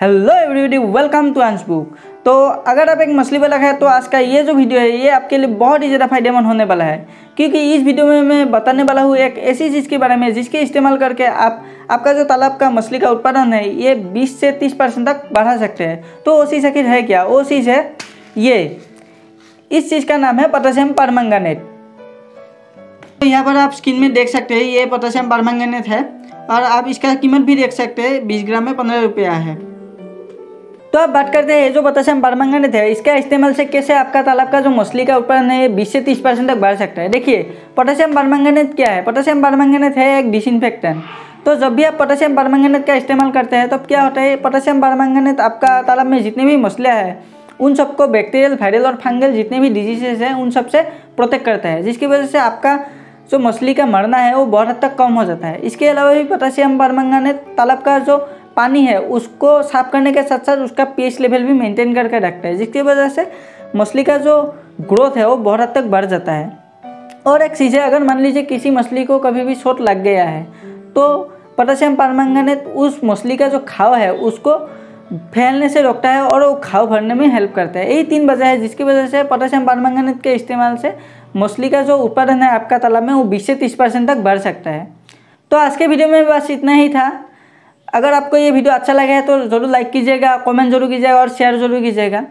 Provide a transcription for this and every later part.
Hello everybody welcome to Ansh book तो अगर आप एक मछली वाला है तो आज का ये जो वीडियो है, ये आपके लिए बहुत ही ज़्यादा फ़ायदेमंद होने वाला है। क्योंकि इस वीडियो में मैं बताने वाला हूँ एक ऐसी चीज़ के बारे में, जिसके इस्तेमाल करके आप, आपका जो तालाब का मछली का उत्पादन है, ये 20 से 30 परसेंट तक बढ़ा सकते हैं। तो वो चीज़ आखिर है क्या? वो चीज़ है ये, इस चीज़ का नाम है पोटासियम परमंगानेट। तो यहाँ पर आप स्क्रीन में देख सकते हैं, ये पोटासियम परमंगानेट है। और आप इसका कीमत भी देख सकते हैं, बीस ग्राम में पंद्रह रुपया है। तो अब बात करते हैं जो पोटासियम परमंगनेट है इसका इस्तेमाल से कैसे आपका तालाब का जो मछली का उत्पादन है बीस से तीस परसेंट तक बढ़ सकता है। देखिए पोटासियम परमंगनेट क्या है? पोटासियम परमंगनेट है एक डिसइनफेक्टेंट तो जब भी आप पोटासियम परमंगनेट का इस्तेमाल करते हैं तो क्या होता है पोटासियम परमंगनेट आपका तालाब में जितने भी मछलियाँ हैं, उन सबको बैक्टीरियल वायरल और फंगल जितने भी डिजीजेज हैं, उन सबसे प्रोटेक्ट करता है, जिसकी वजह से आपका जो मछली का मरना है, वो बहुत हद तक कम हो जाता है। इसके अलावा भी पोटासियम परमंगनेट तालाब का जो पानी है, उसको साफ़ करने के साथ साथ उसका पीएच लेवल भी मेंटेन करके रखता है, जिसकी वजह से मछली का जो ग्रोथ है, वो बहुत हद तक बढ़ जाता है। और एक चीज़ है, अगर मान लीजिए किसी मछली को कभी भी चोट लग गया है तो पोटासियम परमंगनेट उस मछली का जो खाव है, उसको फैलने से रोकता है और वो खाव भरने में हेल्प करता है। यही तीन वजह है, जिसकी वजह से पोटासियम परमंगनेट के इस्तेमाल से मछली का जो उत्पादन है आपका तालाब में, वो बीस से तीस परसेंट तक बढ़ सकता है। तो आज के वीडियो में बस इतना ही था। अगर आपको ये वीडियो अच्छा लगा है तो ज़रूर लाइक कीजिएगा कमेंट ज़रूर कीजिएगा और शेयर ज़रूर कीजिएगा।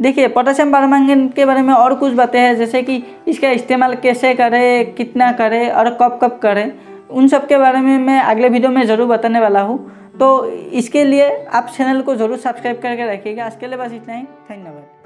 देखिए पोटासियम परमंगनेट के बारे में और कुछ बातें हैं, जैसे कि इसका इस्तेमाल कैसे करें, कितना करें और कब कब करें, उन सब के बारे में मैं अगले वीडियो में ज़रूर बताने वाला हूँ। तो इसके लिए आप चैनल को ज़रूर सब्सक्राइब करके रखिएगा। आज के लिए बस इतना ही। धन्यवाद।